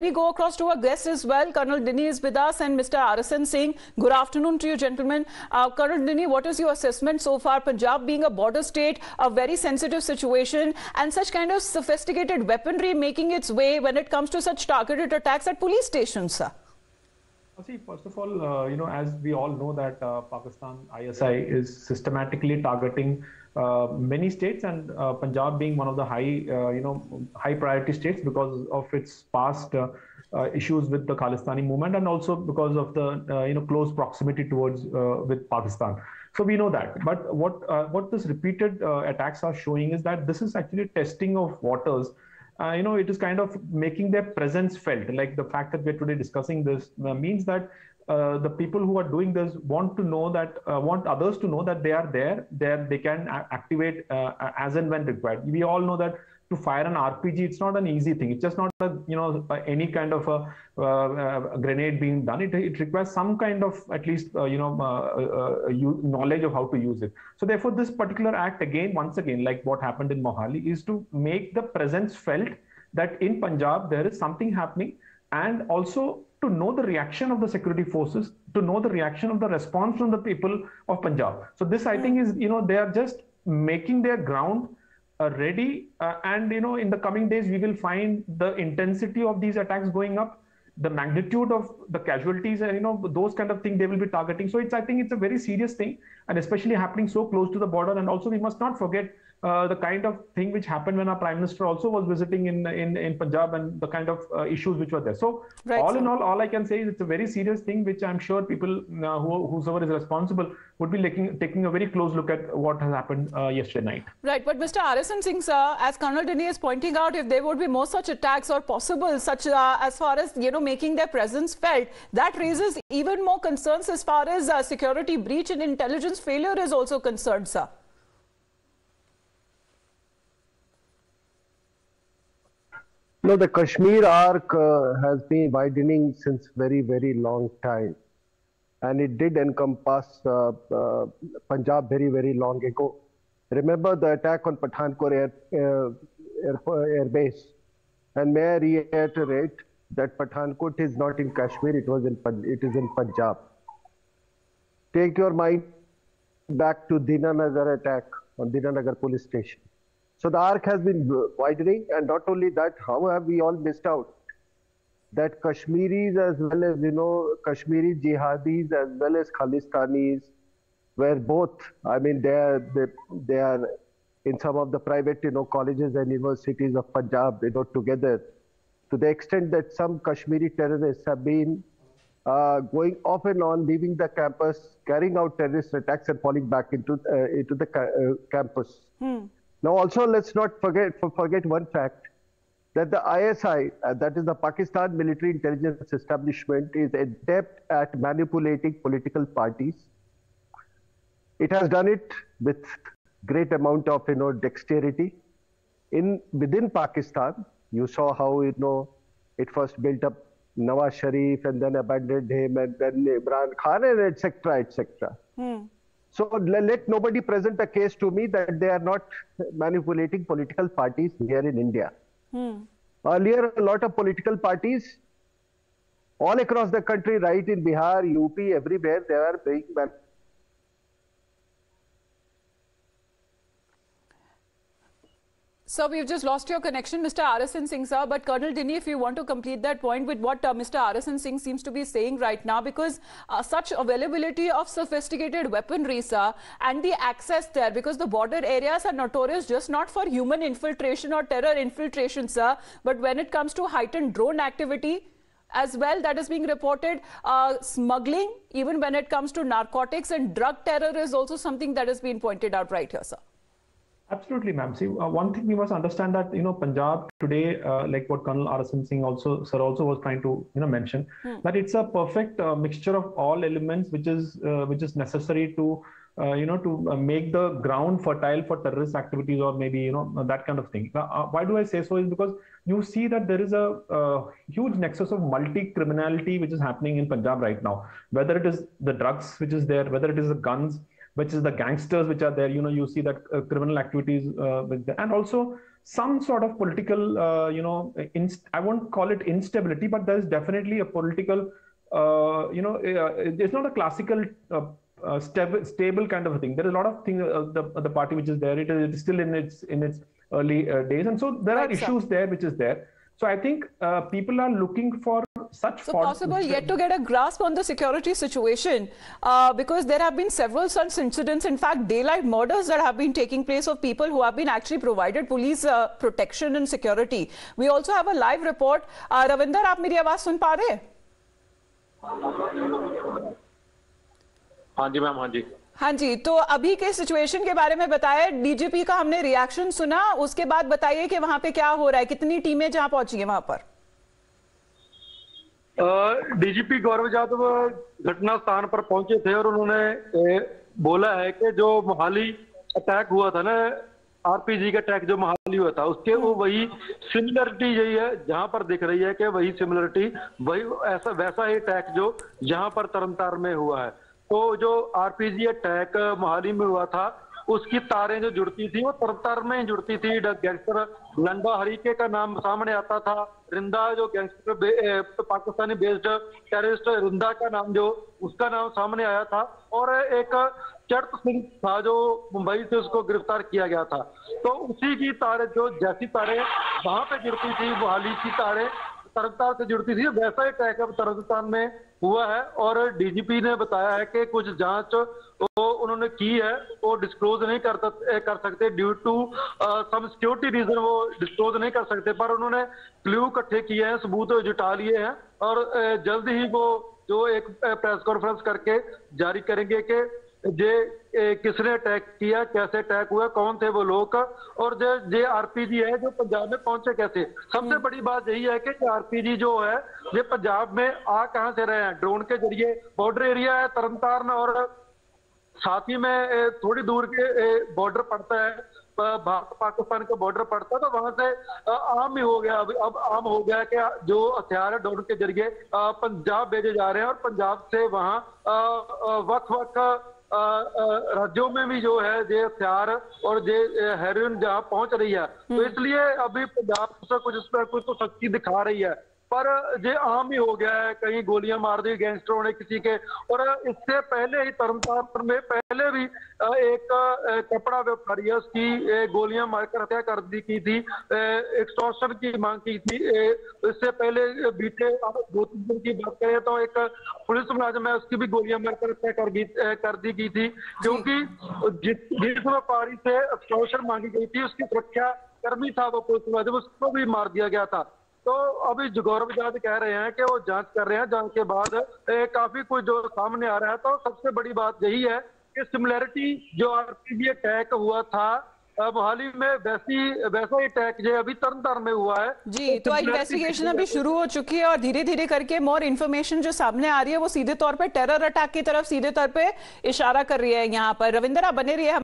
we go across to our guests as well. Colonel Dinny is with us and Mr. Arasan Singh. Good afternoon to you, gentlemen. Uh, Colonel Dinny, what is your assessment so far? Punjab being a border state, a very sensitive situation, and such kind of sophisticated weaponry making its way when it comes to such targeted attacks at police stations, sir. See, first of all, uh, you know, as we all know that uh, Pakistan ISI is systematically targeting Uh, many states and uh, Punjab being one of the high, uh, you know, high priority states because of its past uh, uh, issues with the Khalistani movement and also because of the, you know, close proximity towards with Pakistan. So we know that. But what what this repeated attacks are showing is that this is actually testing of waters uh, you know, it is kind of making their presence felt. Like the fact that we're today discussing this uh, means that uh, the people who are doing this want to know that uh, want others to know that they are there there they can activate uh, as and when required we all know that to fire an rpg it's not an easy thing. It's just not a, you know any kind of a, uh, a grenade being done. It, it requires some kind of at least uh, you know knowledge of how to use it. So therefore this particular act again once again like what happened in mohali is to make the presence felt that in punjab there is something happening and also to know the reaction of the security forces, to know the reaction of the response from the people of Punjab. So this, I think, is you know they are just making their ground uh, ready, uh, and you know in the coming days we will find the intensity of these attacks going up, the magnitude of the casualties, and you know those kind of things they will be targeting. So it's I think it's a very serious thing, and especially happening so close to the border. And also we must not forget uh, the kind of thing which happened when our prime minister also was visiting in in, in Punjab and the kind of uh, issues which were there. So right, all in all, all I can say is it's a very serious thing which I'm sure people uh, who whosoever is responsible would be looking, taking a very close look at what has happened uh, yesterday night. Right, but Mr. Arasan Singh, sir, as Colonel Dinny is pointing out, if there would be more such attacks or possible such uh, as far as you know making their presence felt, that raises even more concerns as far as security breach and intelligence failure is also concerned, sir. No, the Kashmir arc uh, has been widening since very, very long time. And it did encompass uh, uh, Punjab very, very long ago. Remember the attack on Pathankot air, air, air, base. And may I reiterate that Pathankot is not in Kashmir, it, was in, it is in Punjab. Take your mind back to Dinanagar attack on Dinanagar police station. So the arc has been widening, and not only that, how have we all missed out that Kashmiris as well as you know Kashmiri jihadis as well as Khalistanis were both. I mean, they are they, they are in some of the private you know colleges and universities of Punjab, you know, together to the extent that some Kashmiri terrorists have been uh, going off and on, leaving the campus, carrying out terrorist attacks, and falling back into uh, into the ca uh, campus. Hmm. Now, also, let's not forget, forget one fact that the ISI, uh, that is the Pakistan Military Intelligence Establishment, is adept at manipulating political parties. It has done it with great amount of you know dexterity. In within Pakistan, you saw how you know it first built up Nawaz Sharif and then abandoned him, and then Imran Khan, and etc. etc. Hmm. So let nobody present a case to me that they are not manipulating political parties here in India. Hmm. Earlier, a lot of political parties all across the country, right in Bihar, UP, everywhere, they are being manipulated Sir, we've just lost your connection, Mr. Arasan Singh, sir. But Colonel Dinny, if you want to complete that point with what uh, Mr. Arasan Singh seems to be saying right now, because uh, such availability of sophisticated weaponry, sir, and the access there, because the border areas are notorious just not for human infiltration or terror infiltration, sir, but when it comes to heightened drone activity, as well that is being reported. Uh, smuggling, even when it comes to narcotics and drug terror is also something that has been pointed out right here, sir. Absolutely, ma'am. See, uh, one thing we must understand that you know Punjab today, uh, like what Colonel Arasan Singh also sir also was trying to you know mention, hmm. that it's a perfect uh, mixture of all elements which is uh, which is necessary to uh, you know to uh, make the ground fertile for terrorist activities or maybe you know that kind of thing. why do I say so? Is because you see that there is a, huge nexus of multi criminality which is happening in Punjab right now. Whether it is the drugs which is there, whether it is the guns which is the gangsters which are there. You know, you see that uh, criminal activities uh, and also some sort of political, uh, you know, inst- I won't call it instability, but there's definitely a political, uh, you know, uh, it's not a classical uh, uh, stable, stable kind of a thing. There are a lot of things uh, the the party which is there. It is, it is still in its in its early uh, days, and so there are sir. issues there which is there. So I think uh, people are looking for such so possible yet to get a grasp on the security situation uh, because there have been several such incidents in fact daylight murders that have been taking place of people who have been actually provided police uh, protection and security we also have a live report uh, ravinder aap meri awaaz sun pa rahe ہاں جی میم ہاں جی ہاں جی تو ابھی کے situation کے بارے میں بتایا ڈی جی پی کا ہم نے ریاکشن سنا اس کے بعد بتائیے کہ وہاں پہ کیا ہو رہا ہے کتنی ٹیمیں جہاں پہنچی ہیں وہاں پر ڈی جی پی گورو جادو گھٹنا ستان پر پہنچے تھے اور انہوں نے بولا ہے کہ جو محالی اٹیک ہوا تھا نا، آر پی جی کا اٹیک جو محالی ہوا تھا، اس کے وہ وہی سملرٹی یہی ہے، جہاں پر دکھ رہی ہے کہ وہی سملرٹی وہی ویسا ہی اٹیک جو جہاں پر ترنتار میں ہوا ہے۔ تو جو آر پی جی اٹیک محالی میں ہوا تھا، اس کی تاریں جو جڑتی تھی وہ ترمتار میں جڑتی تھی گینگسٹر نندا حریقے کا نام سامنے آتا تھا۔ رندہ جو gangster Pakistani based terrorist Rinda کا نام جو اس کا نام سامنے آیا تھا۔ اور ایک چرت سنگھ تھا جو ممبئی سے اس کو گرفتار کیا گیا تھا۔ تو اسی کی تارے، جو جیسی تارے وہاں پہ گرتی تھی، وہ حالی کی تارے ترنتان سے جڑتی تھی، ویسا ایک اب ترنتان میں ہوا ہے اور ڈی جی پی نے بتایا ہے کہ کچھ جانچ انہوں نے کی ہے، وہ ڈسکلوز نہیں کر سکتے due to some security reason وہ ڈسکلوز نہیں کر سکتے، پر انہوں نے کلیو کٹھے کیے ہیں، ثبوت جٹا لیے ہیں اور جلد ہی وہ جو ایک پریس کانفرنس کر کے جاری کریں گے کہ جے کس نے اٹیک کیا کیسے اٹیک ہوا کون تھے وہ لوگ؟ اور جے جے آر پی جی ہے جو پنجاب میں پہنچے کیسے؟ سب سے بڑی بات یہی ہے کہ جے آر پی جی جو ہے جے پنجاب میں آ کہاں سے رہے ہیں؟ ڈرون کے ذریعے بارڈر ایریا ہے ترنتارن اور ساتھ ہی میں تھوڑی دور کے بارڈر پڑتا ہے پاکستان کا بارڈر پڑتا تو وہاں سے عام ہی ہو گیا اب عام ہو گیا کہ جو ہتھیار ہے ڈرون کے ذریعے پنجاب بھیجے جا رہے ہیں اور پنجاب سے وہاں وقت وقت رجوں میں بھی جو ہے یہ ہتھیار اور یہ ہیروئن جہاں پہنچ رہی ہے تو اس لیے ابھی پنجاب سے کچھ اس پر کچھ تو سختی دکھا رہی ہے۔ پر یہ عام ہی ہو گیا ہے، کہیں گولیاں مار دی گینگسٹروں نے کسی کے۔ اور اس سے پہلے ہی ترمتار میں پہلے بھی ایک کپڑا ویپاری اس کی گولیاں مار کر ہتیا کر دی کی تھی۔ ایکسٹورشن کی مانگ کی تھی۔ اس سے پہلے بیتے دو تین دن کی بات کریں تو ایک پولیس ملازم ہے، اس کی بھی گولیاں مار کر ہتیا کر دی کی تھی۔ کیونکہ جس ویپاری سے ایکسٹورشن مانگی گئی تھی، اس کی سرکشا کرمی تھا وہ پولیس ملازم، اس کو بھی مار دیا گیا تھا۔ تو ابھی گورو جاج کہہ رہے ہیں کہ وہ جانچ کر رہے ہیں جانچ کے بعد کافی کچھ جو سامنے آ رہا ہے۔ تو سب سے بڑی بات یہی ہے کہ سملیرٹی جو آر پی بی اٹیک ہوا تھا محالی میں ویسی ویسا ہی اٹیک جو ابھی ترن تر میں ہوا ہے۔ جی تو انویسٹیگیشن ابھی شروع ہو چکی ہے اور دھیرے دھیرے کر کے مور انفرمیشن جو سامنے آ رہی ہے وہ سیدھے طور پر ٹیرر اٹیک کی طرف سیدھے طور پر اشارہ کر رہی ہے یہاں پر۔ روندر آپ بنے رہی ہے